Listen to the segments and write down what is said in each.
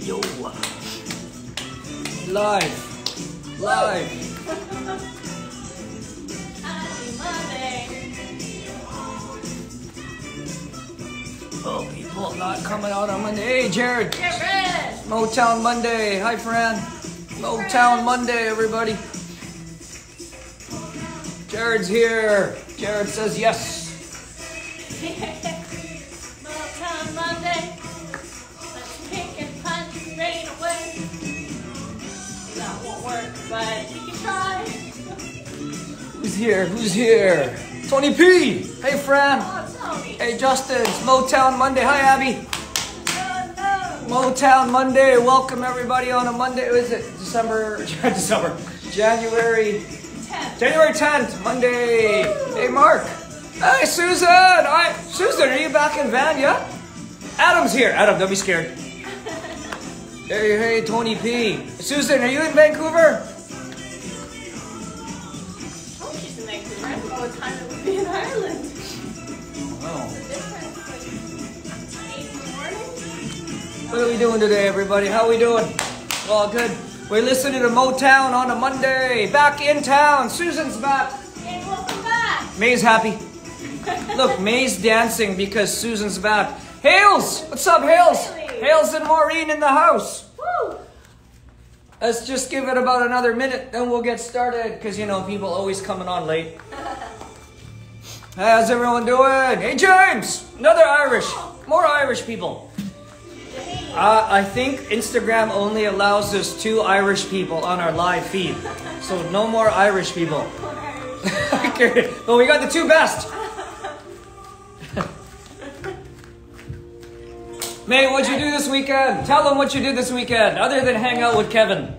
Yo. Live. Live. Oh, people not coming out on Monday. Hey, Jared. Motown Monday. Hi, Fran. Motown Monday, everybody. Jared's here. Jared says yes. here? Who's here? Tony P. Hey, Fran. Oh, Tony. Hey, Justin. It's Motown Monday. Hi, Abby. Motown Monday. Welcome everybody on a Monday. What is it? December, December, January, 10. January 10th, Monday. Hey, Mark. Hey, Susan. Hi, Susan. Are you back in van yet? Adam's here. Adam, don't be scared. Hey, hey, Tony P. Susan, are you in Vancouver? Ireland. Oh. Different, like 8 in the morning? What are we doing today, everybody? How are we doing? All good. We're listening to Motown on a Monday. Back in town. Susan's back. Hey, welcome back. May's happy. Look, May's dancing because Susan's back. Hales! What's up, Hales? Hales and Maureen in the house. Woo. Let's just give it about another minute, then we'll get started, because, you know, people always coming on late. How's everyone doing? Hey, James! Another Irish. More Irish people. Uh, I think Instagram only allows us two Irish people on our live feed. So no more Irish people. okay. but we got the two best. May, what'd you do this weekend? Tell them what you did this weekend, other than hang out with Kevin.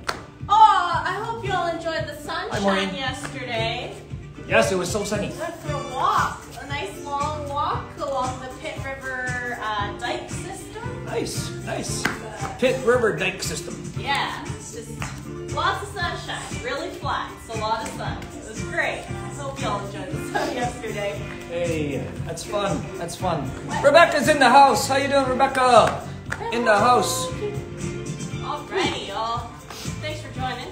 Oh, I hope you all enjoyed the sunshine yesterday. Yes, it was so sunny. Went for a walk, a nice long walk along the Pitt River uh, dike system. Nice, nice. Pitt River Dike System. Yeah, it's just lots of sunshine, really flat, so a lot of sun. It was great. I hope you all enjoyed the sun yesterday. Hey, that's fun. That's fun. Rebecca's in the house. How you doing, Rebecca? In the house. Alrighty, y'all. Thanks for joining.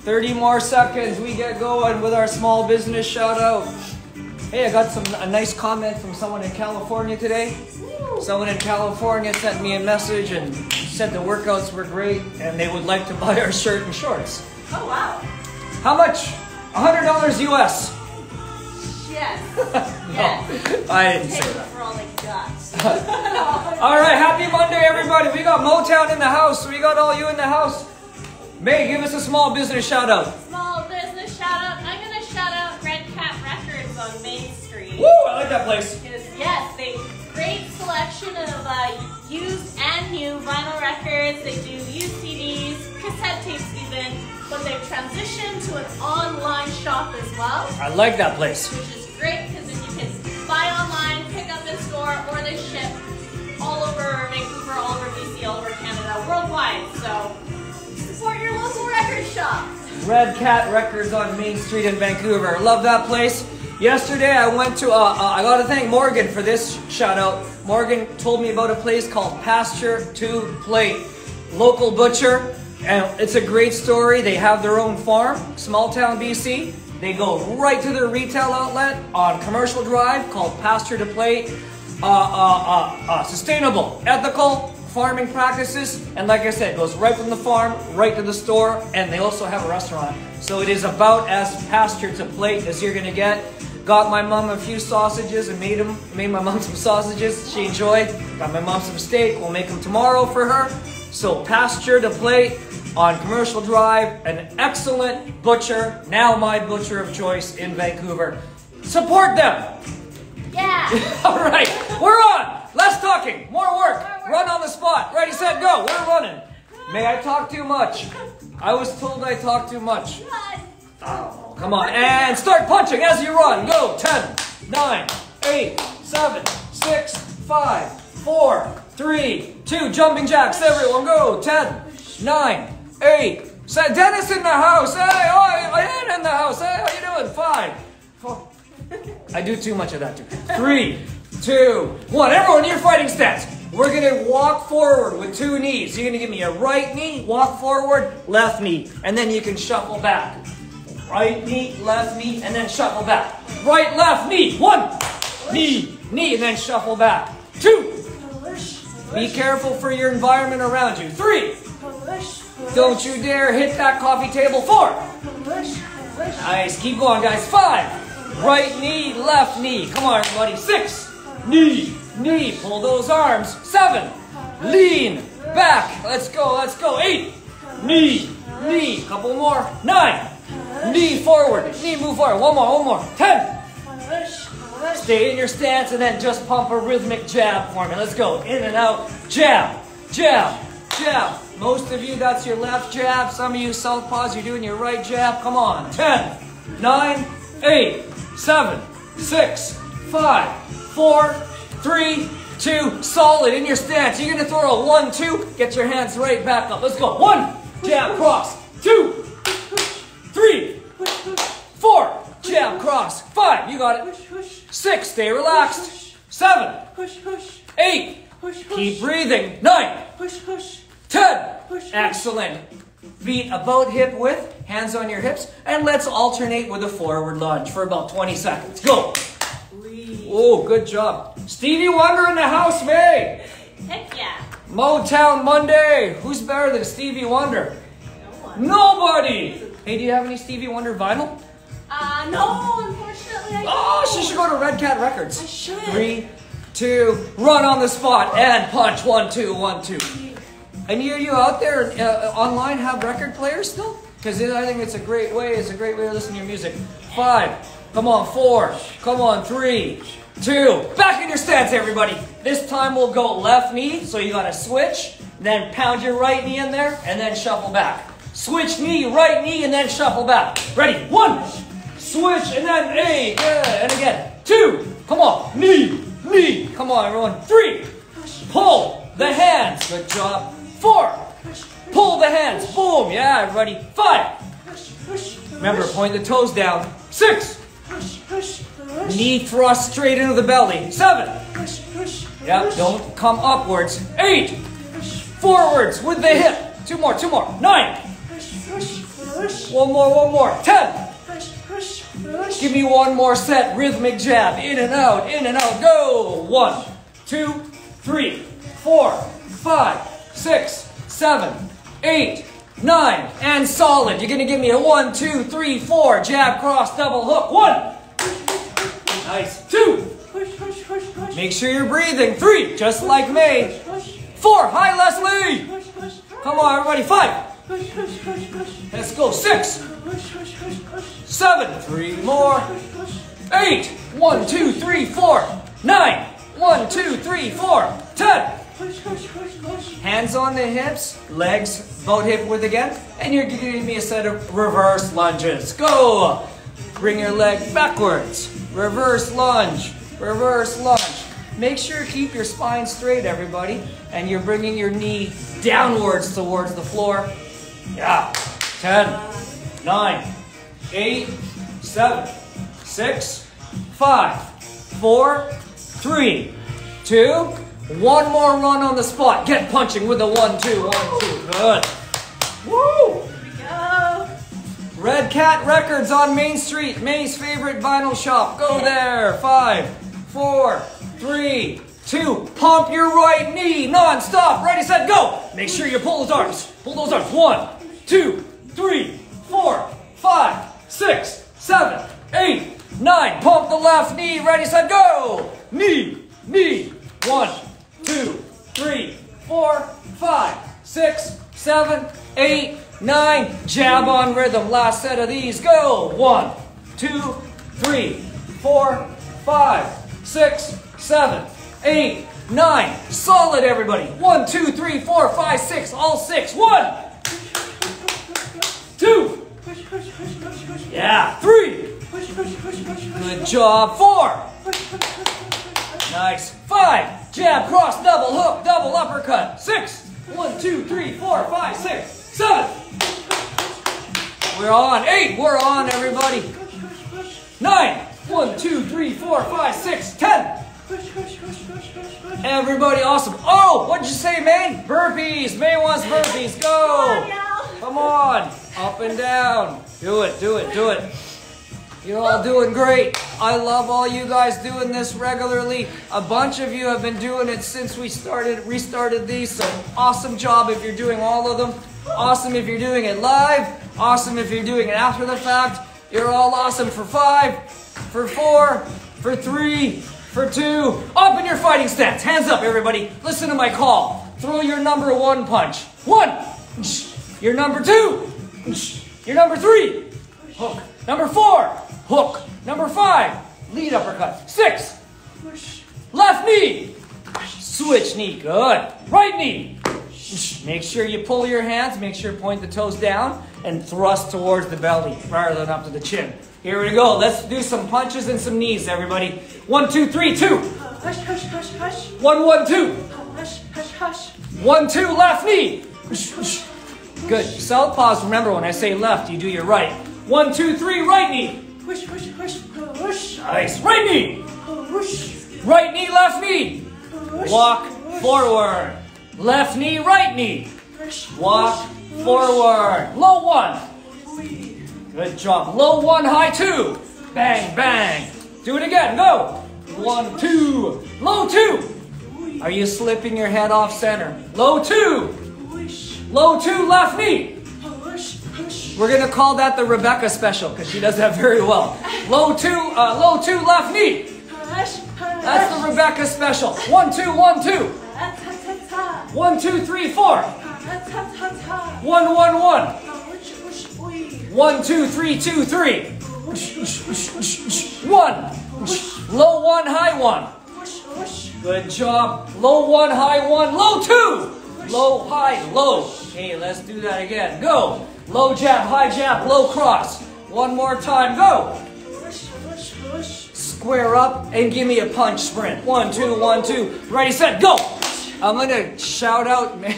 30 more seconds, we get going with our small business shout out. Hey, I got some a nice comment from someone in California today. Someone in California sent me a message and said the workouts were great and they would like to buy our shirt and shorts. Oh wow. How much? $100 US. Yes. Yes. No, I didn't say it that. for all got. All right, happy Monday, everybody. We got Motown in the house. We got all you in the house. May, give us a small business shout out. Small business shout out. I'm gonna shout out Red Cat Records on Main Street. Woo, I like that place. Yes, they great selection of uh, used and new vinyl records. They do used CDs, cassette tapes even, but they've transitioned to an online shop as well, I like that place. which is great because then you can buy online, pick up in store, or they ship all over Vancouver, all over BC, all over Canada, worldwide. So your local record shop. Red Cat Records on Main Street in Vancouver. Love that place. Yesterday I went to, uh, uh, I gotta thank Morgan for this shout out. Morgan told me about a place called Pasture to Plate. Local butcher, and it's a great story. They have their own farm, small town BC. They go right to their retail outlet on Commercial Drive called Pasture to Plate. Uh, uh, uh, uh, sustainable, ethical, farming practices, and like I said, it goes right from the farm right to the store, and they also have a restaurant. So it is about as pasture to plate as you're gonna get. Got my mom a few sausages and made them, made my mom some sausages. She enjoyed. Got my mom some steak. We'll make them tomorrow for her. So pasture to plate on Commercial Drive, an excellent butcher, now my butcher of choice in Vancouver. Support them. Yeah. All right, we're on. Less talking, more work. Run on the spot. Ready, set, go. We're running. May I talk too much? I was told I talk too much. Oh, come on. And start punching as you run. Go. 10, 9, 8, 7, 6, 5, 4, 3, 2. Jumping jacks, everyone. Go. 10, 9, 8. Say, Dennis in the house. Hey, oh, Ian in the house. Hey, how you doing? 5, 4. I do too much of that too. Three, two, one. Everyone, your fighting stance. we're gonna walk forward with two knees. You're gonna give me a right knee, walk forward, left knee, and then you can shuffle back. Right knee, left knee, and then shuffle back. Right, left knee, one, knee, knee, and then shuffle back. Two, be careful for your environment around you. Three, don't you dare hit that coffee table. Four, nice, keep going guys. Five, right knee, left knee. Come on everybody. Six, knee, knee, pull those arms. Seven, lean, back. Let's go, let's go. Eight, knee, knee, couple more. Nine, knee forward, knee move forward. One more, one more. Ten, Stay in your stance and then just pump a rhythmic jab for me. Let's go. In and out. Jab, jab, jab. Most of you, that's your left jab. Some of you southpaws, you're doing your right jab. Come on. 10, 9, 8, 7, 6, 5, 4, 3, 2. Solid in your stance. You're to throw a 1, 2. Get your hands right back up. Let's go. 1, jab, cross. 2, 3, 4, jab, cross. 5, you got it. Six, stay relaxed. Seven, eight, keep breathing. Nine, ten, excellent. Feet about hip width, hands on your hips, and let's alternate with a forward lunge for about 20 seconds. Go. Oh, good job. Stevie Wonder in the house, May. Heck yeah. Motown Monday. Who's better than Stevie Wonder? No one. Nobody. Hey, do you have any Stevie Wonder vinyl? Uh, no, unfortunately I Oh, don't. she should go to Red Cat Records. I should. Three, two, run on the spot and punch. One, two, one, two. And you, you out there uh, online have record players still? Because I think it's a great way. It's a great way to listen to your music. Five. Come on, four. Come on, three, two. Back in your stance, everybody. This time we'll go left knee, so you gotta switch. Then pound your right knee in there, and then shuffle back. Switch knee, right knee, and then shuffle back. Ready? One. Switch, and then A. Good. And again. Two. Come on. Knee. Knee. Come on, everyone. Three. Pull the hands. Good job. Four. Pull the hands. Boom. Yeah, everybody. Five. Remember, point the toes down. Six. Knee thrust straight into the belly. Seven. Push, push, Yep, don't come upwards. Eight. Forwards with the hip. Two more, two more. Nine. One more, one more. Ten. Give me one more set. Rhythmic jab. In and out, in and out. Go. One, two, three, four, five, six, seven, eight, nine. And solid. You're going to give me a one, two, three, four. Jab, cross, double hook. One. Nice. Two. Make sure you're breathing. Three. Just like me. Four. Hi, Leslie. Come on, everybody. Five. Let's go. Six. Seven. Three more. Eight. One, two, three, four. Nine. One, two, three, four. Ten. Hands on the hips, legs boat hip width again, and you're giving me a set of reverse lunges. Go! Bring your leg backwards. Reverse lunge. Reverse lunge. Make sure to keep your spine straight, everybody, and you're bringing your knee downwards towards the floor. Yeah. Ten, nine, eight, seven, six, five, four, three, two, one more run on the spot. Get punching with a one, two, one, two. Good. Woo! We go. Red Cat Records on Main Street, May's favorite vinyl shop. Go there. Five, four, three, two. Pump your right knee non-stop. Ready, set, go. Make sure you pull those arms. Pull those arms. One, two, three, four, five, six, seven, eight, nine. Pump the left knee. Ready, set, go. Knee, knee. One, two, three, four, five, six, seven, eight, nine. Jab on rhythm. Last set of these. Go. One, two, three, four, five, six, seven, eight, nine. Solid, everybody. One, two, three, four, five, six. All six. One, two. Yeah. Three. Good job. Four. Nice. Five. Jab, cross, double hook, double uppercut. Six. One, two, three, four, five, six, seven. We're on. Eight. We're on, everybody. Nine. One, two, three, four, five, six, ten. Everybody awesome. Oh, what'd you say, May? Burpees. May wants burpees. Go. Come on. Up and down. Do it, do it, do it. You're all doing great. I love all you guys doing this regularly. A bunch of you have been doing it since we started, restarted these. So awesome job if you're doing all of them. Awesome if you're doing it live. Awesome if you're doing it after the fact. You're all awesome for five, for four, for three, for two. Up in your fighting stance. Hands up, everybody. Listen to my call. Throw your number one punch. One. Your number two. Your number three. Hook. Number four. Hook. Number five. Lead uppercut. Six. Left knee. Switch knee. Good. Right knee. Make sure you pull your hands. Make sure you point the toes down and thrust towards the belly rather than up to the chin. Here we go. Let's do some punches and some knees, everybody. One, two, three, two. Hush, hush, hush, hush. One, one, two. Hush, hush, hush. One, two, left knee. Good. Southpaws, remember when I say left, you do your right. One, two, three, right knee. Nice. Right knee. Right knee, left knee. Walk forward. Left knee, right knee. Walk forward. Low one. Good job. Low one, high two. Bang, bang. Do it again. Go. One, two. Low two. Are you slipping your head off center? Low two. Low two, left knee. We're gonna call that the Rebecca special because she does that very well. Low two, uh, low two, left knee. That's the Rebecca special. One, two, one, two. One, two, three, four. One, one, one. Hush, hush, oi. One, two, three, two, three. One. Low one, high one. Good job. Low one, high one, low two. Low, high, low. Okay, let's do that again. Go. Low jab, high jab, low cross. One more time. Go. Hush, hush, hush. Square up and give me a punch sprint. One, two, one, two. Ready, set, go. I'm gonna shout out May.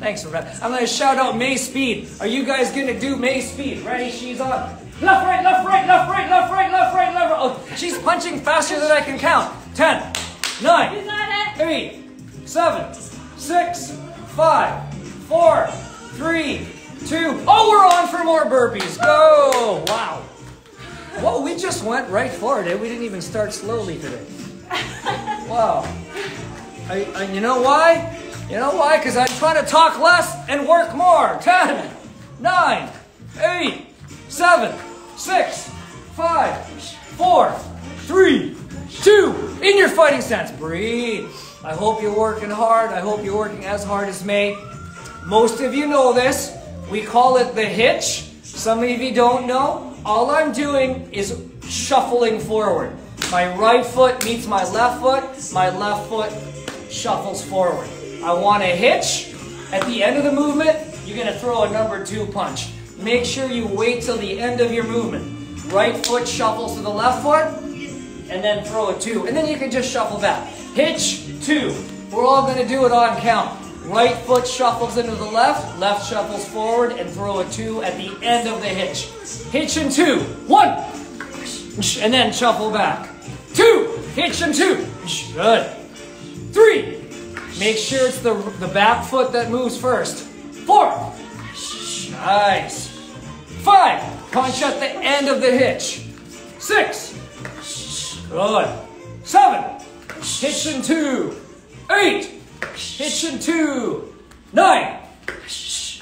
Thanks, Rebecca. I'm gonna shout out May Speed. Are you guys gonna do May Speed? Ready? She's on. Left, right, left, right, left, right, left, right, left, right, left, right. Oh, she's punching faster than I can count. Ten, nine, You got it. eight, seven, six, five, four, three, two. Oh, we're on for more burpees. Go! Wow. Whoa, we just went right for it. eh? We didn't even start slowly today. Wow. I, I, you know why? You know why? Because I'm trying to talk less and work more. Ten, nine, eight, seven, six, five, four, three, two. In your fighting stance. Breathe. I hope you're working hard. I hope you're working as hard as me. Most of you know this. We call it the hitch. Some of you don't know. All I'm doing is shuffling forward. My right foot meets my left foot. My left foot shuffles forward. I want a hitch. At the end of the movement, you're going to throw a number two punch. Make sure you wait till the end of your movement. Right foot shuffles to the left foot, and then throw a two. And then you can just shuffle back. Hitch, two. We're all going to do it on count. Right foot shuffles into the left, left shuffles forward, and throw a two at the end of the hitch. Hitch and two. One. And then shuffle back. Two. Hitch and two. Good. Three. Make sure it's the, the back foot that moves first. Four. Nice. Five. Punch at the end of the hitch. Six. Good. Seven. Hitch and two. Eight. Hitch and two. Nine.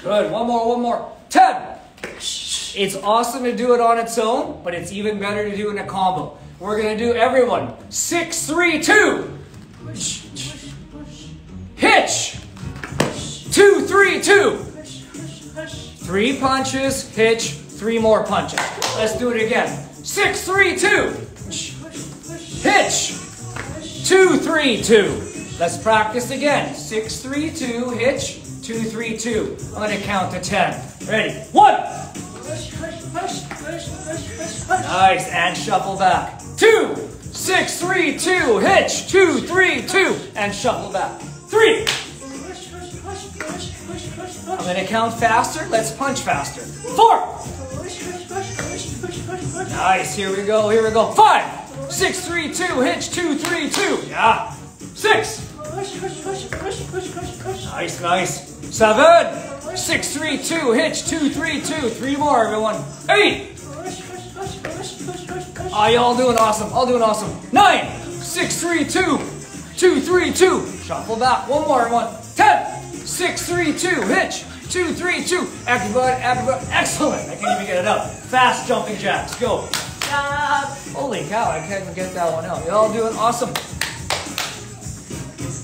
Good. One more, one more. Ten. It's awesome to do it on its own, but it's even better to do in a combo. We're gonna do everyone. Six, three, two. Hitch. Two, three, two. Three punches, hitch, three more punches. Let's do it again. Six, three, two. Hitch. Two, three, two. Let's practice again. Six, three, two, hitch, two, three, two. I'm gonna count to ten. Ready? One. Nice, and shuffle back. Two, six, three, two, hitch, two, three, two, and shuffle back. Three. I'm gonna count faster. Let's punch faster. Four. Nice. Here we go. Here we go. Five. Six, three, two, hitch, two, three, two. Yeah. Six. Push, push, push, push, push, push, push. Nice, nice. Seven. Six, three, two, hitch, two, three, two. Three more, everyone. Eight. Push, push, push, push, push, push, push. Ah, y'all doing awesome. All doing awesome. Nine. Six, three, two. Two, three, two. Shuffle back. One more, everyone. Ten. Six, three, two. Hitch. Two, three, two. Everybody, everybody. Excellent. I can't even get it up. Fast jumping jacks. Go. Holy cow, I can't even get that one out. Y'all doing awesome.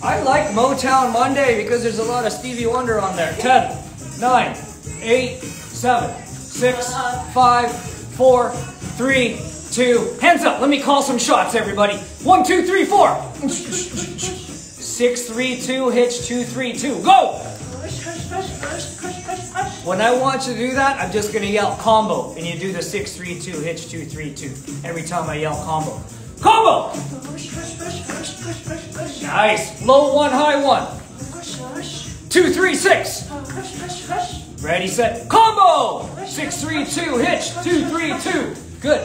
I like Motown Monday because there's a lot of Stevie Wonder on there. 10, 9, 8, 7, 6, 5, 4, 3, 2. Hands up. Let me call some shots, everybody. 1, 2, 3, 4. 6, 3, 2, hitch, 2, 3, 2. Go! When I want you to do that, I'm just gonna yell combo, and you do the 6 3 2 hitch 2 3 2 every time I yell combo. Combo! Nice. Low one, high one. Two, three, six. Ready, set, combo! Six, three, two, hitch, two, three, two. Good.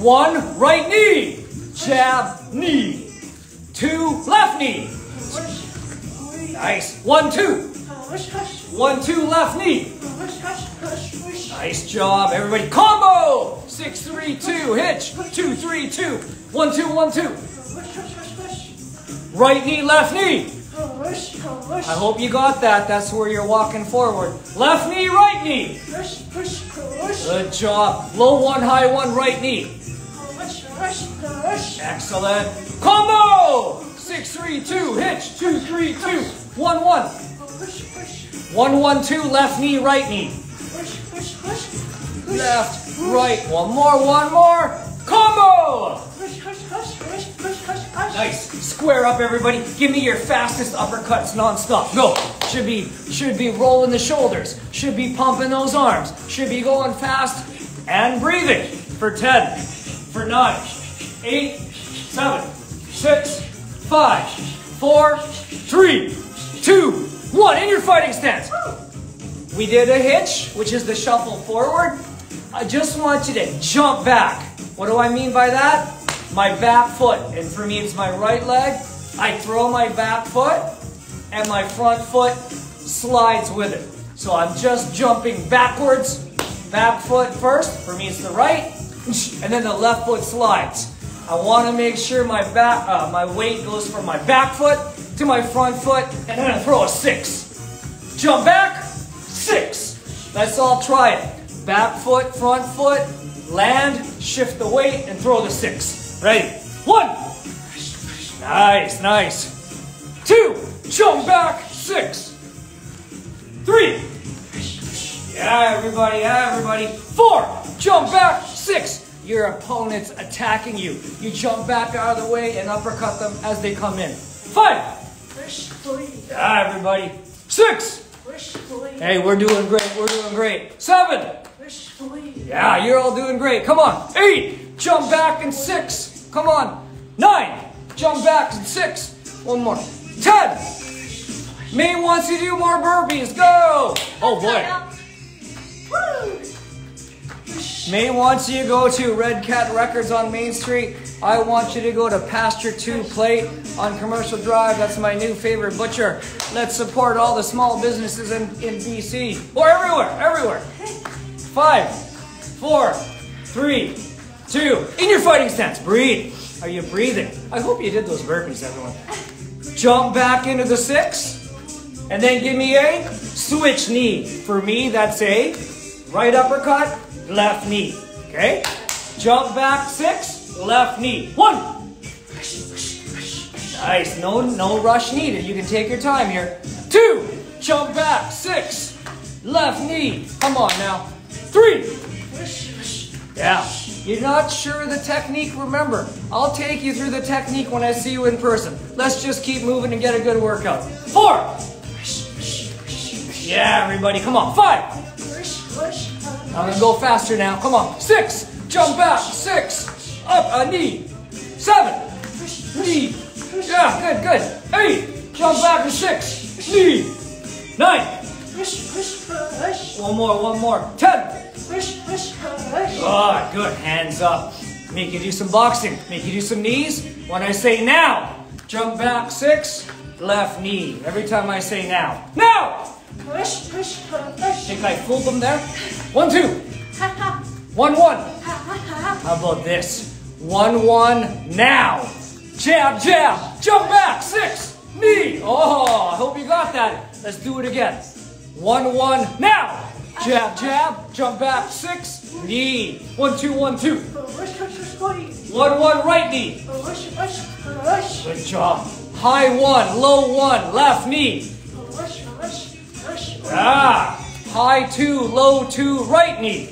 One, right knee. Jab, knee. Two, left knee. Nice. One, two. One, two, left knee. Nice job, everybody. Combo! Six, three, two, hitch, two, three, two. One, two, one, two. Push, push, push, push. Right knee, left knee. Push, push. I hope you got that. That's where you're walking forward. Left knee, right knee. Push, push, push. Good job. Low one, high one, right knee. Push, push, push. Excellent. Combo! Six, three, two, hitch, two, three, two. One, one. Push, push. One, one, two, left knee, right knee. Left, right. One more, one more. Combo! Nice. Square up, everybody. Give me your fastest uppercuts nonstop. Go. Should be should be rolling the shoulders. Should be pumping those arms. Should be going fast and breathing. For 10, for 9, 8, 7, 6, 5, 4, 3, 2, 1. In your fighting stance. We did a hitch, which is the shuffle forward. I just want you to jump back. What do I mean by that? My back foot, and for me it's my right leg. I throw my back foot, and my front foot slides with it. So I'm just jumping backwards, back foot first. For me it's the right, and then the left foot slides. I want to make sure my back, uh, my weight goes from my back foot to my front foot, and then I throw a six. Jump back, six. Let's all try it. Back foot, front foot, land, shift the weight, and throw the six. Ready? One. Nice, nice. Two. Jump back, six. Three. Yeah, everybody, yeah, everybody. Four. Jump back, six. Your opponent's attacking you. You jump back out of the way and uppercut them as they come in. Five. Yeah, everybody. Six. Hey, we're doing great. We're doing great. Seven. Yeah, you're all doing great. Come on. Eight. Jump back and six. Come on. Nine. Jump back and six. One more. Ten. May wants you to do more burpees. Go. Oh boy. Woo! May wants you to go to Red Cat Records on Main Street. I want you to go to Pasture 2 Plate on Commercial Drive. That's my new favorite butcher. Let's support all the small businesses in, in BC. Or everywhere, everywhere. Five, four, three, two. In your fighting stance, breathe. Are you breathing? I hope you did those burpees, everyone. Jump back into the six. And then give me a switch knee. For me, that's a right uppercut, left knee. Okay? Jump back six, left knee. One. Nice. No, no rush needed. You can take your time here. Two. Jump back six, left knee. Come on now. Three. Yeah. You're not sure of the technique? Remember, I'll take you through the technique when I see you in person. Let's just keep moving and get a good workout. Four. Yeah, everybody, come on. Five. I'm gonna go faster now. Come on. Six. Jump back. Six. Up a knee. Seven. Knee. Yeah, good, good. Eight. Jump back to six. Knee. Nine. Push, push, push. One more, one more. Ten. Push, push, push. Good, good. Hands up. make you do some boxing, make you do some knees. When I say now, jump back six, left knee. Every time I say now. Now! Push, push, push. Think I fooled them there? One, two, one, one. How about this? One, one, now. Jab, jab, jump back, six, knee. Oh, I hope you got that. Let's do it again. One, one, now. Jab, jab, jump back, six, knee. One, two, one, two. One, one, right knee. Good job. High one, low one, left knee. Ah. High two, low two, right knee.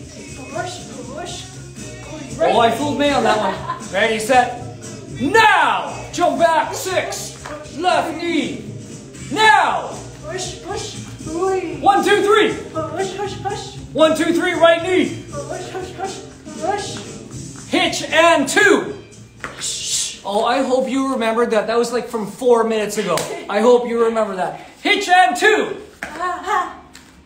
Oh, I fooled me on that one. Ready, set, now! Jump back, six, left knee. Now! Push, push, One, two, three. Push, push, push. One, two, three, right knee. Push, push, push, push. Hitch and two. Oh, I hope you remembered that. That was like from four minutes ago. I hope you remember that. Hitch and two.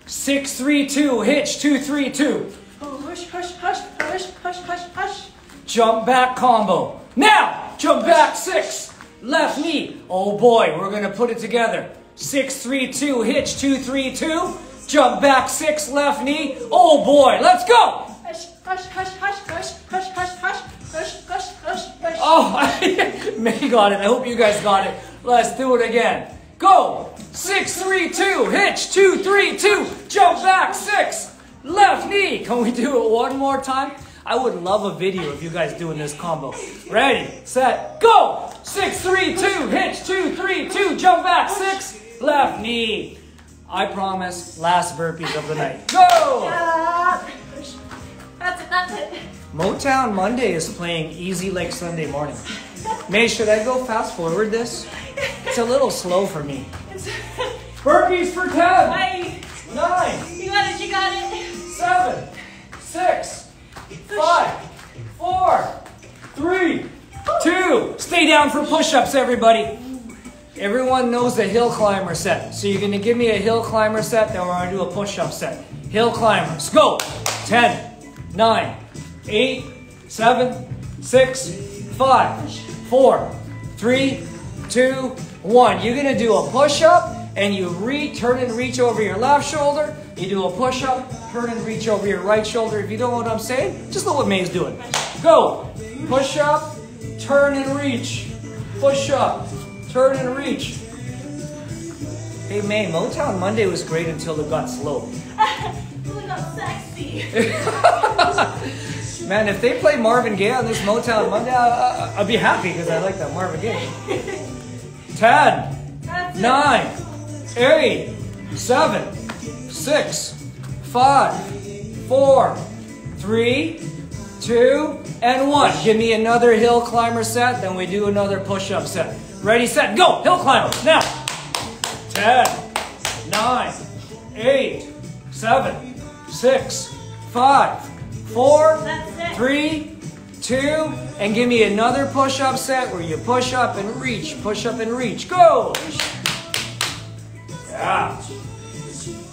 Six, three, two. Hitch, two, three, two. Oh, push, push, push, push, push, push, push. Jump back combo. Now, jump back six. Left knee. Oh boy, we're gonna put it together. Six, three, two, hitch, two, three, two. Jump back six, left knee. Oh boy, let's go. Hush, hush, hush, hush, hush, hush, hush, hush, hush, push, push. Oh, May got it. I hope you guys got it. Let's do it again. Go. Six, three, two, hitch, two, three, two. Jump back six. Left knee. Can we do it one more time? I would love a video of you guys doing this combo. Ready, set, go! Six, three, two, hitch, two, three, two, jump back, six, left knee. I promise, last burpees of the night. Go! Ah, push. That's it, that's it. Motown Monday is playing easy like Sunday morning. May, should I go fast forward this? It's a little slow for me. Burpees for 10, I, 9, you got it, you got it. 7, 6, 5, 4, 3, 2. Stay down for push-ups, everybody. Everyone knows the hill climber set. So you're gonna give me a hill climber set, then we're gonna do a push-up set. Hill climbers, go! 10, 9, 8, 7, 6, 5, 4, 3, 2, 1. You're gonna do a push-up and you re turn and reach over your left shoulder. You do a push-up, turn and reach over your right shoulder. If you don't know what I'm saying, just look what May's doing. Go! Push up, turn and reach. Push up, turn and reach. Hey May, Motown Monday was great until it got slow. Look how sexy. Man, if they play Marvin Gaye on this Motown Monday, I, I, I'd be happy because I like that Marvin Gaye. 10, That's 9, 8, 7, 6, 5, 4, 3, 2, and 1. Give me another hill climber set, then we do another push up set. Ready, set, go! Hill climbers, now! 10, 9, 8, 7, 6, 5, 4, 3, 2, and give me another push up set where you push up and reach, push up and reach. Go! Yeah.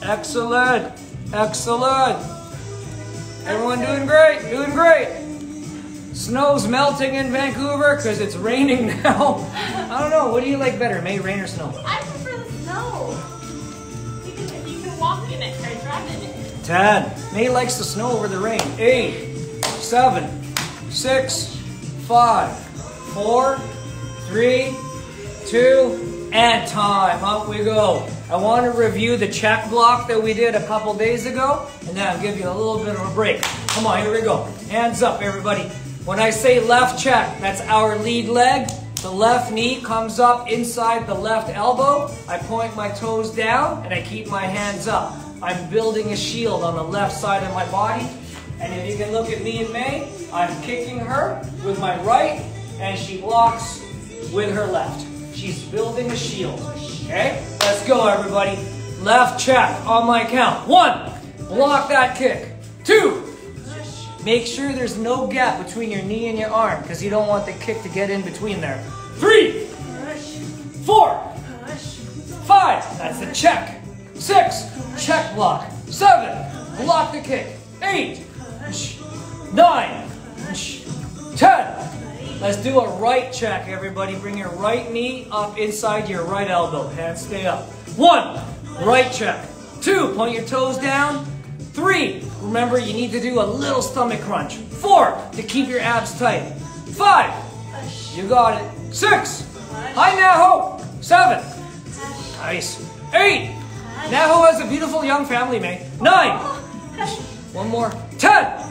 Excellent. Excellent. Everyone doing great. Doing great. Snow's melting in Vancouver because it's raining now. I don't know. What do you like better, May, rain or snow? I prefer the snow. You can, you can walk in it or drive in it. 10. May likes the snow over the rain. 8, 7, 6, 5, 4, 3, 2, and time. Up we go. I want to review the check block that we did a couple days ago, and then I'll give you a little bit of a break. Come on, here we go. Hands up, everybody. When I say left check, that's our lead leg. The left knee comes up inside the left elbow. I point my toes down and I keep my hands up. I'm building a shield on the left side of my body. And if you can look at me and May, I'm kicking her with my right and she blocks with her left. She's building a shield. Okay? Let's go, everybody. Left check on my count. One, block that kick. Two, Make sure there's no gap between your knee and your arm because you don't want the kick to get in between there. Three, four, five, that's the check. Six, check block. Seven, block the kick. Eight, nine, 10. Let's do a right check, everybody. Bring your right knee up inside your right elbow. Hands stay up. One, right check. Two, point your toes down. Three, remember you need to do a little stomach crunch. Four, to keep your abs tight. Five, you got it. Six, hi Naho. Seven, nice. Eight, Naho has a beautiful young family, May. Nine, one more. Ten,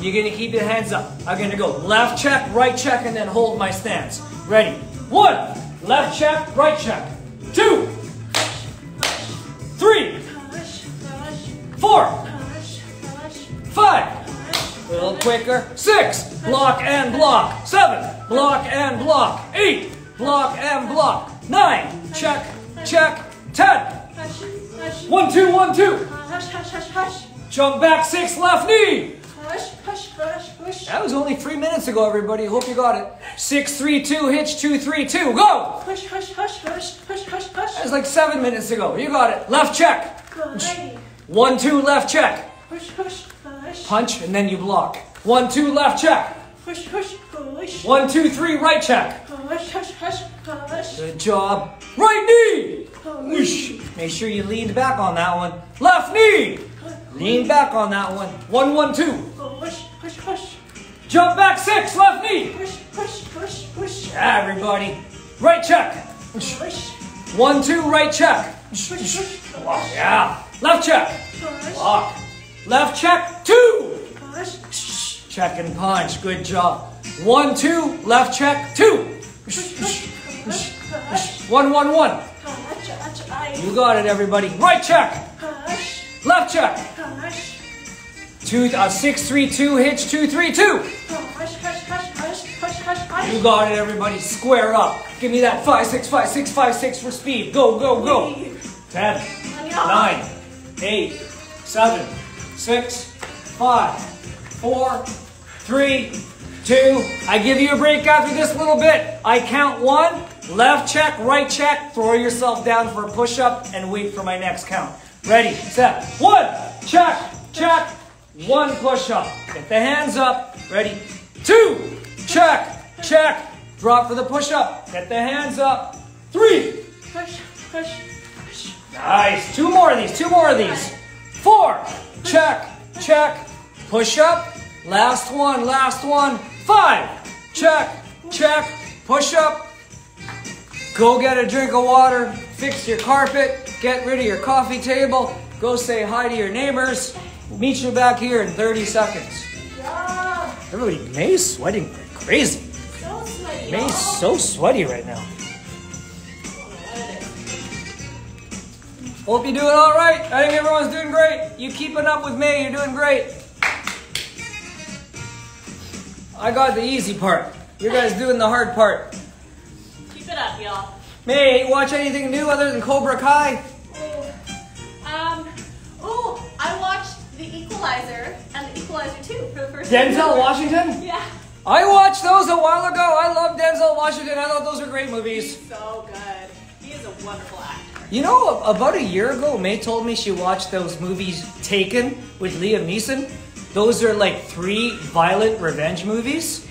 you're gonna keep your hands up. I'm gonna go left check, right check, and then hold my stance. Ready? One, left check, right check. Two, three, four, five. A little quicker. Six, block and block. Seven, block and block. Eight, block and block. Nine, check, check. Ten. One, two, one, two. Jump back six, left knee. That was only three minutes ago, everybody. Hope you got it. Six, three, two, hitch, two, three, two, go! That was like seven minutes ago. You got it. Left check. One, two, left check. Push, push, push. Punch, and then you block. One, two, left check. Push, push, push. One, two, three, right check. Push, push, push, push. Good job. Right knee. Whoosh. Make sure you lean back on that one. Left knee. Lean back on that one. One, one, two. Push, push, push. Jump back six, left knee. Push push push Yeah, everybody. Right check. Push. One, two, right check. Push push. Yeah. Left check. Block. Left check. Two. Check and punch. Good job. One, two. Left check. Two. One, one, one. You got it, everybody. Right check. Left check. Two, uh, six, three, two. Hitch. Two, three, two. You got it, everybody. Square up. Give me that five, six, five, six, five, six for speed. Go, go, go. Ten, nine, eight, seven, six, five, four, three, two. I give you a break after this little bit. I count one. Left check, right check. Throw yourself down for a push-up and wait for my next count. Ready, set. One, check, check. One push-up. Get the hands up. Ready. Two, check, check. Drop for the push-up. Get the hands up. Three. Nice. Two more of these. Two more of these. Four. Check. Check. Push up. Last one. Last one. Five. Check. Check. Push up. Go get a drink of water. Fix your carpet. Get rid of your coffee table. Go say hi to your neighbors. Meet you back here in 30 seconds. Everybody, May's sweating like crazy. May's so sweaty right now. Hope you're doing all right. I think everyone's doing great. You keeping up with me? You're doing great. I got the easy part. You guys doing the hard part. Keep it up, y'all. May watch anything new other than Cobra Kai? Um, oh, I watched The Equalizer and The Equalizer 2 for the first time. Denzel Washington? Yeah. I watched those a while ago. I love Denzel Washington. I thought those were great movies. He's so good. He is a wonderful actor. You know, about a year ago, May told me she watched those movies Taken with Liam Neeson. Those are like three violent revenge movies.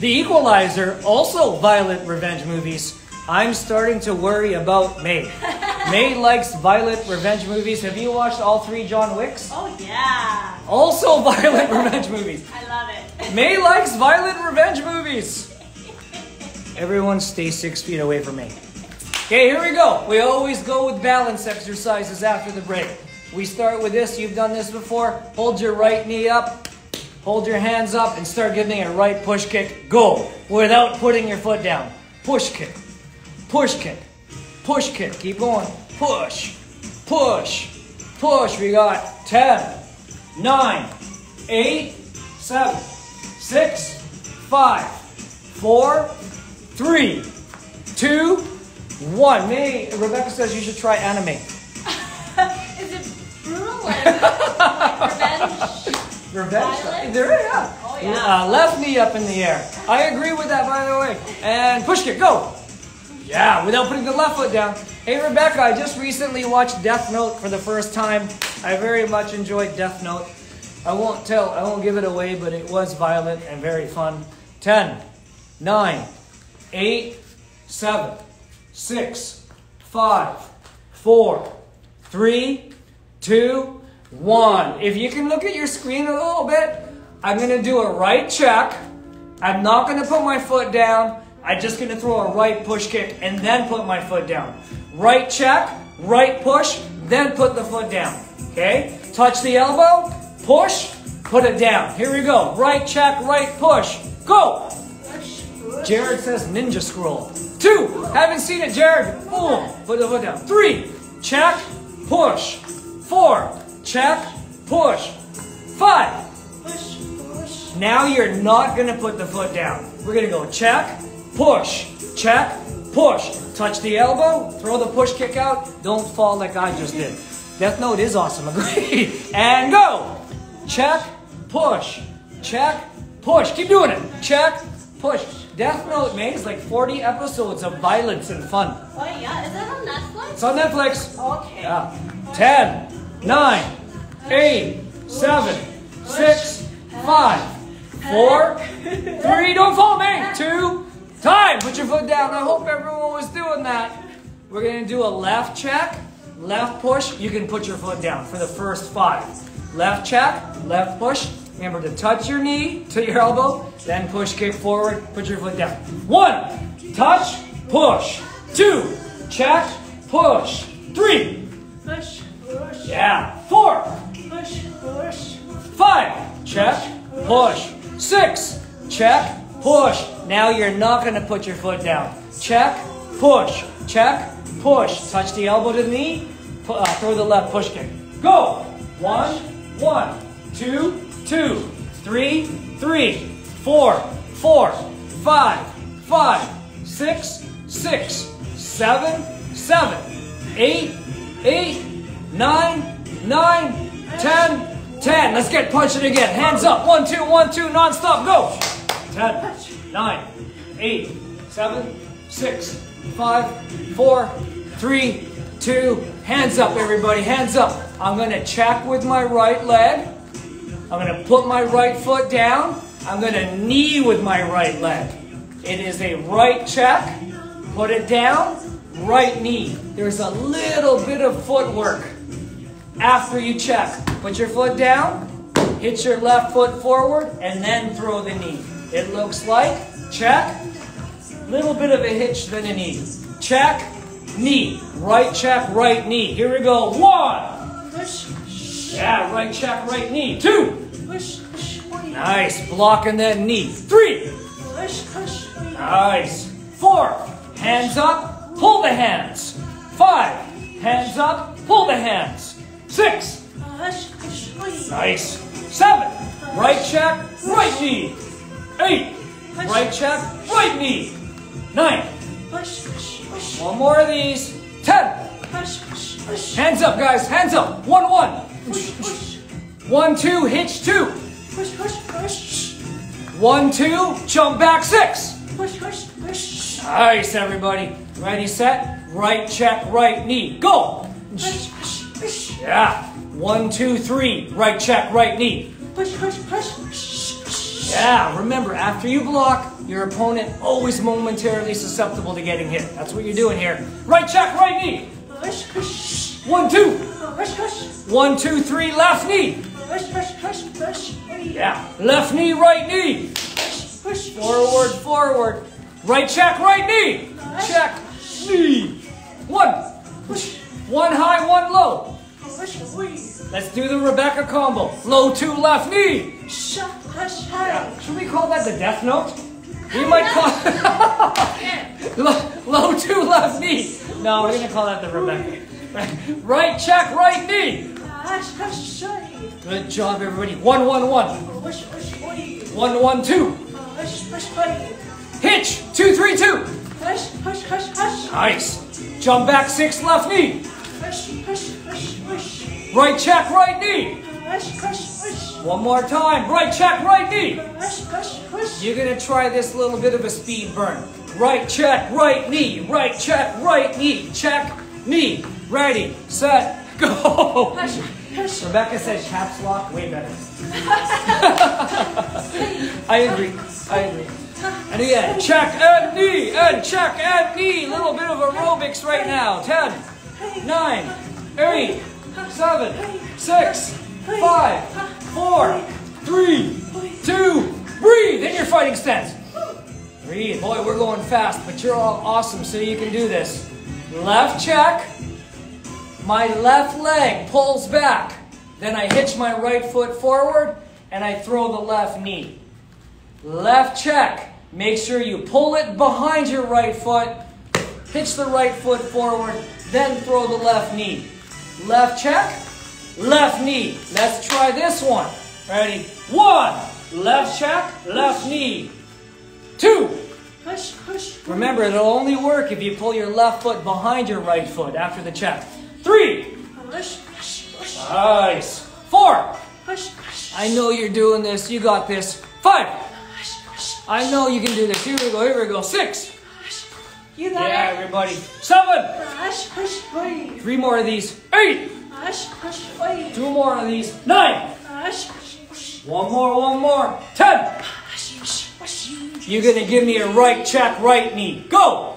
The Equalizer, also violent revenge movies. I'm starting to worry about May. May likes violent revenge movies. Have you watched all three John Wicks? Oh, yeah. Also violent revenge movies. I love it. May likes violent revenge movies. Everyone stay six feet away from me. Okay, here we go. We always go with balance exercises after the break. We start with this. You've done this before. Hold your right knee up. Hold your hands up and start giving a right push kick. Go without putting your foot down. Push kick. Push kick. Push kick. Keep going. Push. Push. Push. We got 10, 9, 8, 7, 6, 5, 4, 3, 2, 1. May, Rebecca says you should try anime. Is it brutal? Like, like revenge? Revenge? Violent? There, yeah. Oh, yeah. Uh, left knee up in the air. I agree with that, by the way. And push kick, go. Yeah, without putting the left foot down. Hey, Rebecca, I just recently watched Death Note for the first time. I very much enjoyed Death Note. I won't tell, I won't give it away, but it was violent and very fun. 10, 9, 8, 7, 6, 5, 4, 3, 2, 1. If you can look at your screen a little bit, I'm going to do a right check. I'm not going to put my foot down. I'm just going to throw a right push kick and then put my foot down. Right check, right push, then put the foot down. Okay? Touch the elbow, push, put it down. Here we go. Right check, right push. Go! Jared says ninja scroll. Two, haven't seen it, Jared. Boom, put the foot down. Three, check, push. Four, check, push. Five. Push, push. Now you're not gonna put the foot down. We're gonna go check, push, check, push. Touch the elbow, throw the push kick out. Don't fall like I just did. Death Note is awesome, agree. And go. Check, push, check, push. Keep doing it. Check, push. Death Note, man, is like 40 episodes of violence and fun. Oh yeah, is that on Netflix? It's on Netflix. Okay. Yeah. 10, 9, 8, 7, 6, 5, 4, 3, don't fall, man. 2, time. Put your foot down. I hope everyone was doing that. We're going to do a left check, left push. You can put your foot down for the first five. Left check, left push. Remember to touch your knee to your elbow, then push, kick forward, put your foot down. One, touch, push. Two, check, push. Three, Push, push, yeah. Four, push, push. five, check, push. Six, check, push. Now you're not gonna put your foot down. Check, push, check, push. Touch the elbow to the knee, uh, throw the left push kick. Go. One, one, two, two, three, three, four, four, five, five, six, six, seven, seven, eight, eight, nine, nine, ten, ten. Let's get punching again. Hands up. One, two, one, two, non-stop. Go. Ten, nine, eight, seven, six, five, four, three, two. Hands up, everybody. Hands up. I'm gonna check with my right leg. I'm gonna put my right foot down. I'm gonna knee with my right leg. It is a right check. Put it down. Right knee. There's a little bit of footwork after you check. Put your foot down. Hit your left foot forward and then throw the knee. It looks like check. Little bit of a hitch than a knee. Check. Knee. Right check. Right knee. Here we go. One. Push, Yeah, right check, right knee. Two. push. Nice. Blocking that knee. Three. Push, push. Nice. Four. Hands up. Pull the hands. Five. Hands up. Pull the hands. Six. Nice. Seven. Right check, right knee. Eight. Right check, right knee. Nine. One more of these. Ten. Hands up, guys. Hands up. One, one. One, two. Hitch two. One, two. Jump back six. Nice, everybody. Ready, set. Right check, right knee. Go. Yeah. One, two, three. Right check, right knee. Push, push, push. Yeah. Remember, after you block, your opponent always momentarily susceptible to getting hit. That's what you're doing here. Right check, right knee. Push, push. One, two. Push, push. One, two, three. Left knee. Push, push, push, push. Yeah. Left knee, right knee. Forward, forward. Right check, right knee. Check, knee. One. Push, One high, one low. Let's do the Rebecca combo. Low two, left knee. Shut, push, Yeah. Should we call that the death note? We might call low, low two, left knee. No, we're gonna call that the Rebecca. Right check, right knee. Push, push. Good job, everybody. One, one, one. One, one, two. Hitch. Two, three, two. Push, push, push, push. Nice. Jump back six, left knee. Push, push, push, push. Right check, right knee. Push, push. One more time. Right check, right knee. Push, push, push. You're gonna try this little bit of a speed burn. Right check, right knee. Right check, right knee. Check, knee. Ready, set, go. Push, push, Rebecca said caps lock, way better. I agree. I agree. And again, check and knee, and check and knee. Little bit of aerobics right now. Ten, nine, eight, seven, six, five, four, three, two, breathe in your fighting stance. Breathe. Boy, we're going fast, but you're all awesome, so you can do this. Left check. My left leg pulls back. Then I hitch my right foot forward and I throw the left knee. Left check. Make sure you pull it behind your right foot. Hitch the right foot forward. Then throw the left knee. Left check. Left knee. Let's try this one. Ready? One. Left check. Left knee. Two. Push, push. Remember, it'll only work if you pull your left foot behind your right foot after the check. Three. Push, push, push. Nice. Four. Push, push. I know you're doing this. You got this. Five. Push, push. I know you can do this. Here we go. Here we go. Six. You got Yeah, it. everybody. Seven. Push, push, push. Three more of these. Eight. Push, push, push. Two more of these. Nine. Push, push, push. One more. One more. Ten. Push, push, push. You're gonna give me a right check, right knee. Go.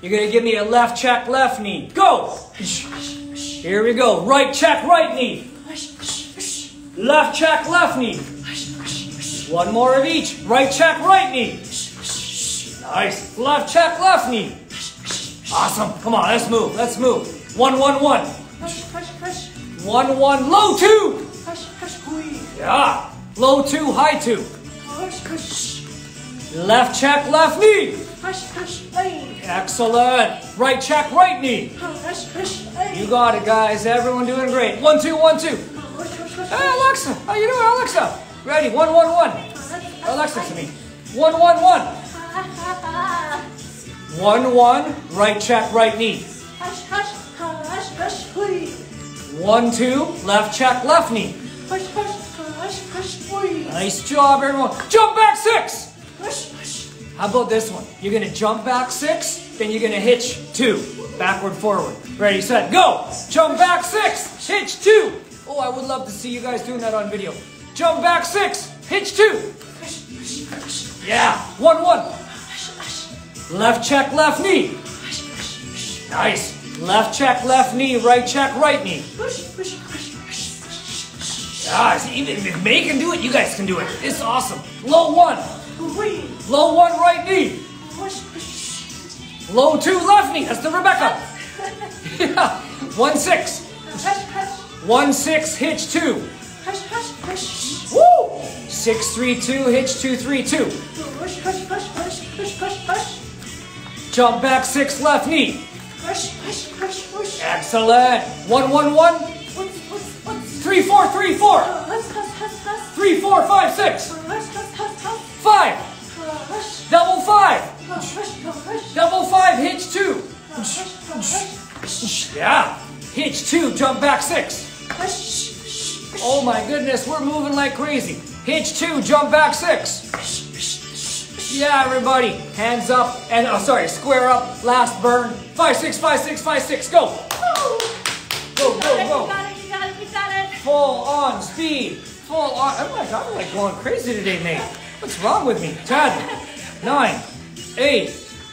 You're gonna give me a left check, left knee. Go. Here we go. Right check, right knee. Left check, left knee. One more of each. Right check, right knee. Nice. Left check, left knee. Awesome. Come on, let's move. Let's move. One, one, one. Push, push, push. One, one, low two. Push, push, push. Yeah. Low two, high two. Push, push. Left check, left knee. Push, push, push. Excellent. Right check, right knee. Push, push, push. You got it, guys. Everyone doing great. One, two, one, two. Push, push, push. Hey, Alexa. How you doing, Alexa? Ready? One, one, one. Alexa to me. One, one, one. One, one. Right check, right knee. Hush, hush, hush, hush, please. One, two. Left check, left knee. Hush, hush, hush, hush, please. Nice job, everyone. Jump back six. Hush, hush. How about this one? You're gonna jump back six, then you're gonna hitch two. Backward, forward. Ready, set, go! Jump back six, hitch two. Oh, I would love to see you guys doing that on video. Jump back six, hitch two. Yeah, one, one. Left check, left knee. Nice. Left check, left knee, right check, right knee. See, even if May can do it, you guys can do it. It's awesome. Low one, low one, right knee. Low two, left knee. That's the Rebecca. Yeah. One six. One six, hitch two. Woo! Six three two, hitch two three two. Jump back six, left knee. Push, push, push, push. Excellent. Uh, one one one. What's, what's, what's? Three four three four. Uh, hush, hush, hush, hush. Three four five six. Uh, hush, hush, hush, hush. Five. Hush, Double five. hush, hush, hush. Double five, hitch two. Hush, hush, hush. Yeah. Hitch two, jump back six. Hush, Oh my goodness, we're moving like crazy. Hitch two, jump back six. Yeah, everybody, hands up and oh, sorry, square up. Last burn. Five six five six five six. Go. Go You go go. you got it, you got it, you got it. Full on speed. Full on. Oh my god, I'm like going crazy today, Nate. What's wrong with me? Ten, nine, eight.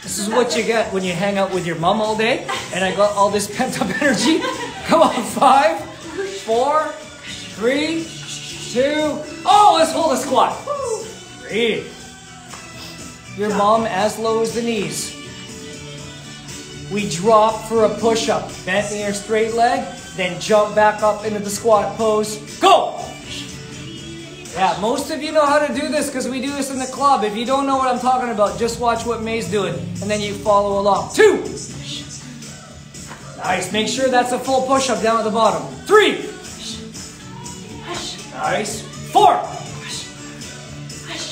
This is what you get when you hang out with your mom all day, and I got all this pent up energy. Come on, five, four, three, two. Oh, let's hold a squat. Three. Your mom as low as the knees. We drop for a push up. Bent in your straight leg, then jump back up into the squat pose. Go! Yeah, most of you know how to do this because we do this in the club. If you don't know what I'm talking about, just watch what May's doing and then you follow along. Two! Nice. Make sure that's a full push up down at the bottom. Three! Nice. Four!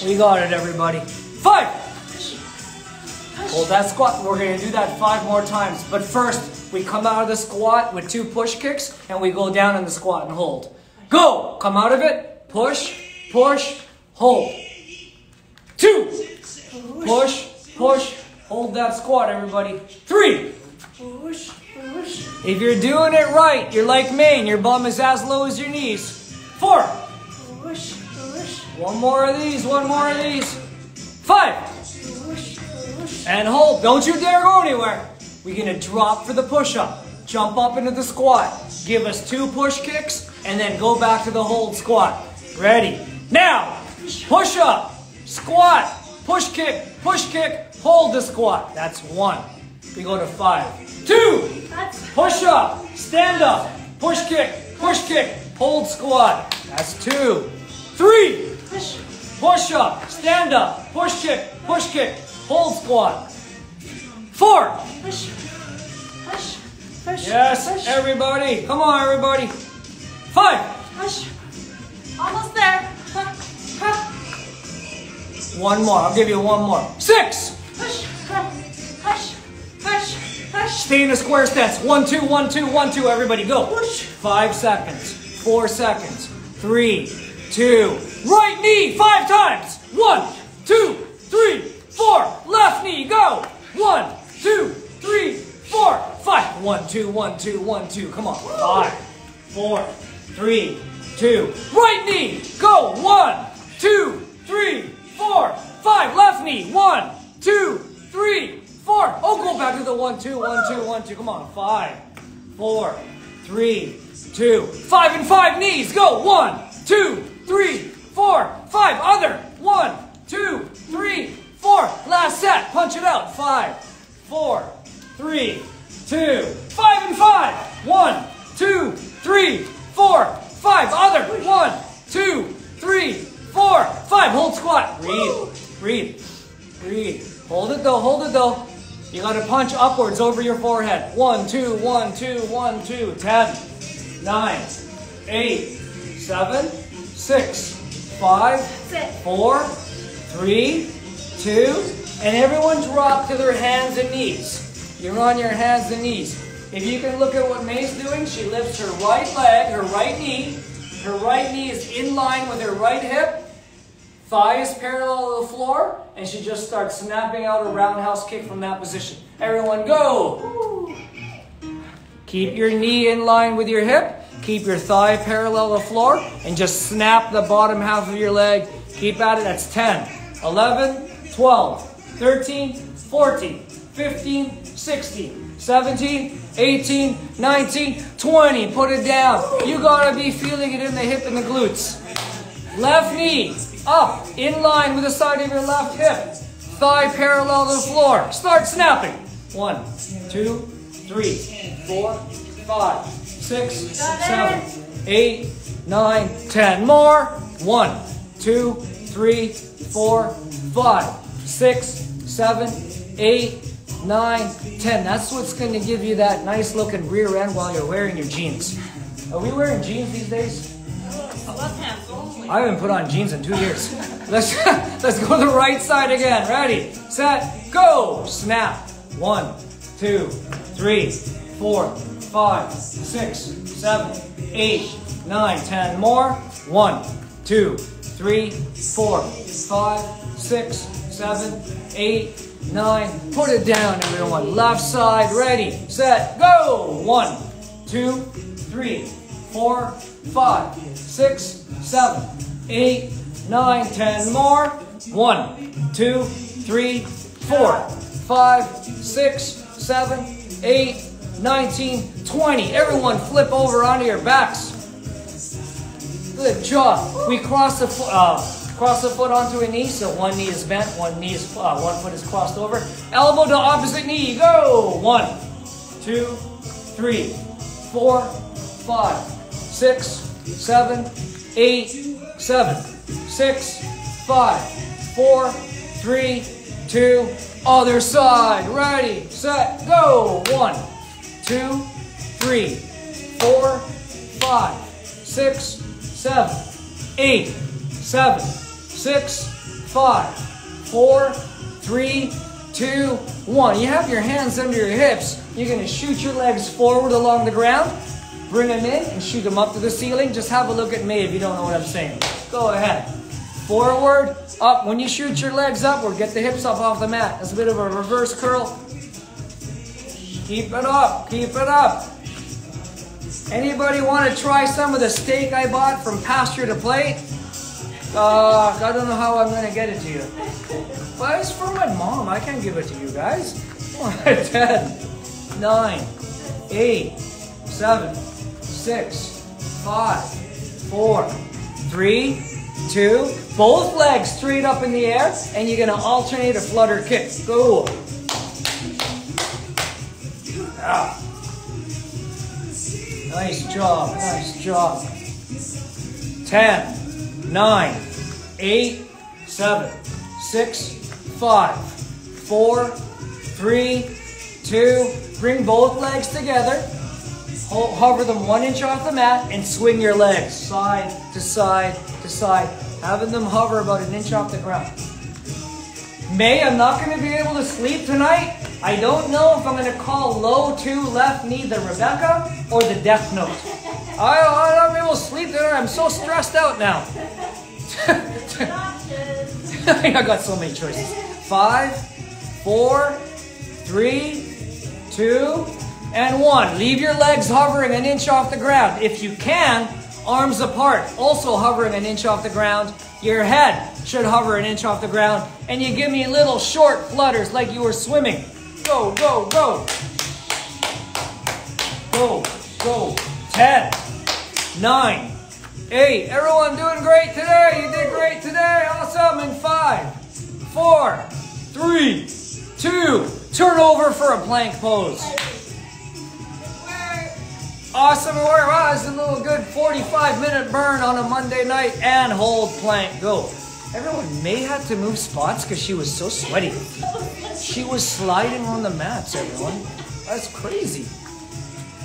We got it, everybody. Five! Hold that squat. We're going to do that five more times. But first, we come out of the squat with two push kicks and we go down in the squat and hold. Go! Come out of it. Push, push, hold. Two. Push, push. Hold that squat, everybody. Three. Push, push. If you're doing it right, you're like me and your bum is as low as your knees. Four. Push, push. One more of these, one more of these. Five. And hold. Don't you dare go anywhere. We're gonna drop for the push-up. Jump up into the squat. Give us two push kicks and then go back to the hold squat. Ready? Now, push up, squat, push kick, push kick, hold the squat. That's one. We go to five. Two, push up, stand up, push kick, push kick, hold squat. That's two. Three, push up, stand up, push kick, push kick, hold squat. Four. Push. Push. Push. Yes, Push. everybody. Come on, everybody. Five. Push. Almost there. Ha, ha. One more. I'll give you one more. Six. Push. Ha. Push. Push. Push. Stay in the square stance. One, two, one, two, one, two. Everybody go. Push. Five seconds. Four seconds. Three, two. Right knee five times. One, two, three, four. Left knee. Go. One, two, three, four, five. One, two, one, two, one, two. Come on. Five, four, three, two. Right knee. Go. One, two, three, four, five. Left knee. One, two, three, four. Oh, go back to the one, two, one, two, one, two. Come on. Five, four, three, two, five and five knees. Go. One, two, three, four, five. Other. One, two, three, four. Last set. Punch it out. Five, four, three, two, five and five. One, two, three, four, five. Other. One, two, three, four, five. Hold squat. Breathe. Breathe. Breathe. Hold it though. Hold it though. You gotta punch upwards over your forehead. One, two, one, two, one, two. Ten, nine, eight, seven, six, five, it. four, three, two, and everyone drop to their hands and knees. You're on your hands and knees. If you can look at what May's doing, she lifts her right leg, her right knee. Her right knee is in line with her right hip. Thigh is parallel to the floor, and she just starts snapping out a roundhouse kick from that position. Everyone go! Keep your knee in line with your hip. Keep your thigh parallel to the floor and just snap the bottom half of your leg. Keep at it. That's 10, 11, 12, 13, 14, 15, 16, 17, 18, 19, 20. Put it down. You gotta be feeling it in the hip and the glutes. Left knee up in line with the side of your left hip. Thigh parallel to the floor. Start snapping. One, two, three, four, five, six, seven, eight, nine, ten. More. One, two, three, four, five, six, seven, eight, nine, ten. That's what's going to give you that nice looking rear end while you're wearing your jeans. Are we wearing jeans these days? I haven't put on jeans in two years. Let's let's go to the right side again. Ready, set, go. Snap. One, two, three, four, five, six, seven, eight, nine, ten. More. One, two, three, four, five, six, seven, eight, nine. Put it down, everyone. Left side. Ready, set, go. One, two, three, four, five, six, seven, eight, nine, ten more. One, two, three, four, five, six, seven, eight, nineteen, twenty. Everyone flip over onto your backs. Good job. We cross the foot, uh, cross the foot onto a knee, so one knee is bent, one knee is, uh, one foot is crossed over. Elbow to opposite knee. Go. One, two, three, four, five, six, seven, eight, seven, six, five, four, three, two. Other side. Ready, set, go. One, two, three, four, five, six, seven, eight, seven, six, five, four, three, two, one. You have your hands under your hips. You're to shoot your legs forward along the ground. Bring them in and shoot them up to the ceiling. Just have a look at me if you don't know what I'm saying. Go ahead. Forward, up. When you shoot your legs upward, get the hips up off the mat. That's a bit of a reverse curl. Keep it up. Keep it up. Anybody want to try some of the steak I bought from Pasture to Plate? Uh, I don't know how I'm going to get it to you. But it's from my mom. I can't give it to you guys. 10, 9, 8, 7, 6, 5, 4, 3, 2. Both legs straight up in the air. And you're going to alternate a flutter kick. Go. Yeah. Nice job, nice job. 10, 9, 8, 7, 6, 5, 4, 3, 2. Bring both legs together. Hover them one inch off the mat and swing your legs side to side to side, having them hover about an inch off the ground. May, I'm not going to be able to sleep tonight. I don't know if I'm going to call low two left knee the Rebecca or the death note. I, I don't be able to sleep tonight. I'm so stressed out now. I got so many choices. Five, four, three, two, and one. Leave your legs hovering an inch off the ground. If you can, arms apart, also hovering an inch off the ground. Your head should hover an inch off the ground. And you give me little short flutters like you were swimming. Go, go, go. Go, go. Ten, nine, eight. Everyone doing great today. You did great today. Awesome. In five, four, three, two. Turn over for a plank pose. Awesome work. Wow, that's a little good 45 minute burn on a Monday night and hold plank. Go. Everyone may have to move spots because she was so sweaty. She was sliding on the mats, everyone. That's crazy.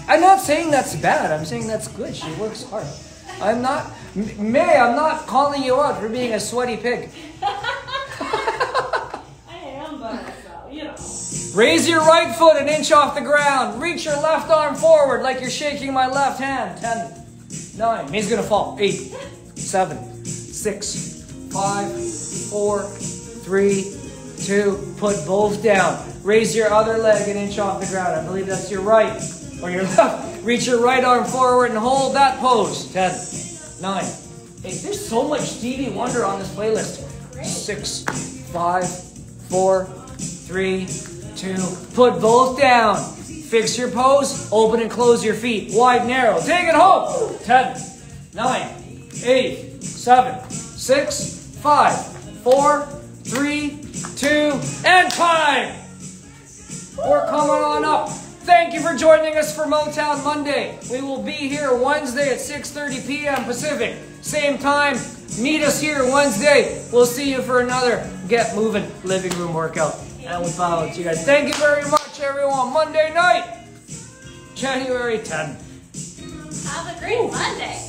I'm not saying that's bad. I'm saying that's good. She works hard. I'm not, May, I'm not calling you out for being a sweaty pig. I am myself, you know. Raise your right foot an inch off the ground. Reach your left arm forward like you're shaking my left hand. Ten, nine. May's gonna fall. Eight, seven, six, five, four, three, two. Put both down. Raise your other leg an inch off the ground. I believe that's your right or your left. Reach your right arm forward and hold that pose. Ten, nine, eight. There's so much Stevie Wonder on this playlist. Six, five, four, three, two. Put both down. Fix your pose. Open and close your feet. Wide, narrow. Take it home. Ten, nine, eight, seven, six, five, four, three, two, and time. We're coming on up. Thank you for joining us for Motown Monday. We will be here Wednesday at 6:30 p.m. Pacific. Same time. Meet us here Wednesday. We'll see you for another Get Moving living room workout. And we follow to you guys. Thank you very much, everyone. Monday night, January 10th. Have a great Monday.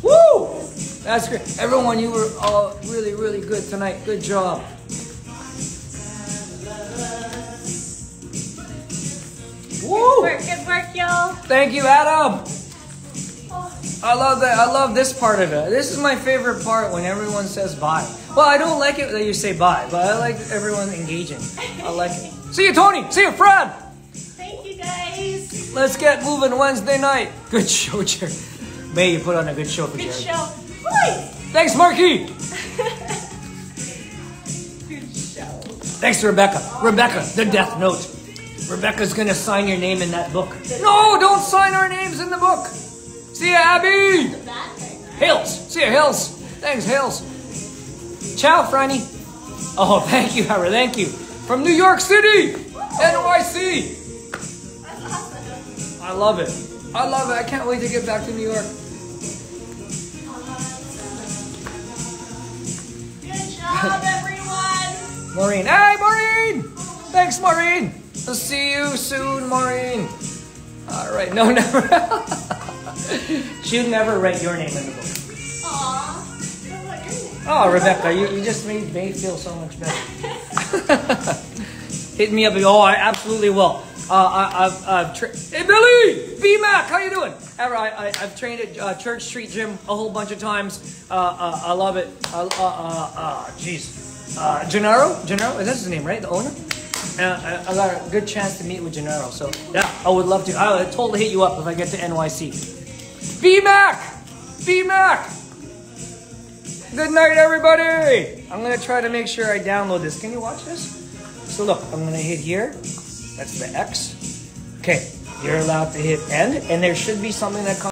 Woo! That's great. Everyone, you were all really, really good tonight. Good job. Woo! Good Work, good work, y'all. Thank you, Adam. I love that. I love this part of it. This is my favorite part when everyone says bye. Well, I don't like it that you say bye, but I like everyone engaging. I like it. See you, Tony. See you, Fred. Thank you, guys. Let's get moving Wednesday night. Good show, Jerry. May you put on a good show for Good Jerry. show. Thanks, Marky. Good show. Thanks, Rebecca. Rebecca, the Death Note. Rebecca's gonna sign your name in that book. No, don't sign our names in the book. See ya, Abby. Hills. See ya, Hills. Thanks, Hills. Ciao, Franny. Oh, thank you, Howard. Thank you. From New York City, NYC. I love it. I love it. I can't wait to get back to New York. Everyone. Maureen. Hey, Maureen. Thanks, Maureen. I'll see you soon, Maureen. All right. No, never. She'll never write your name in the book. Aw. What about your name? Oh, Rebecca, you, you just made me feel so much better. Hit me up. Oh, I absolutely will. Uh, I, I've, I've tra- hey Billy, B Mac, how you doing? Ever, I, I, I've trained at uh, Church Street Gym a whole bunch of times. Uh, uh, I love it. Uh, uh, uh, jeez, uh, Gennaro, Gennaro, is that his name, right? The owner? uh, I, I got a good chance to meet with Gennaro. So yeah, I would love to. I would totally hit you up if I get to NYC. B Mac, B Mac. Good night, everybody! I'm gonna try to make sure I download this. Can you watch this? So look, I'm gonna hit here. That's the X. Okay, you're allowed to hit end, and there should be something that comes.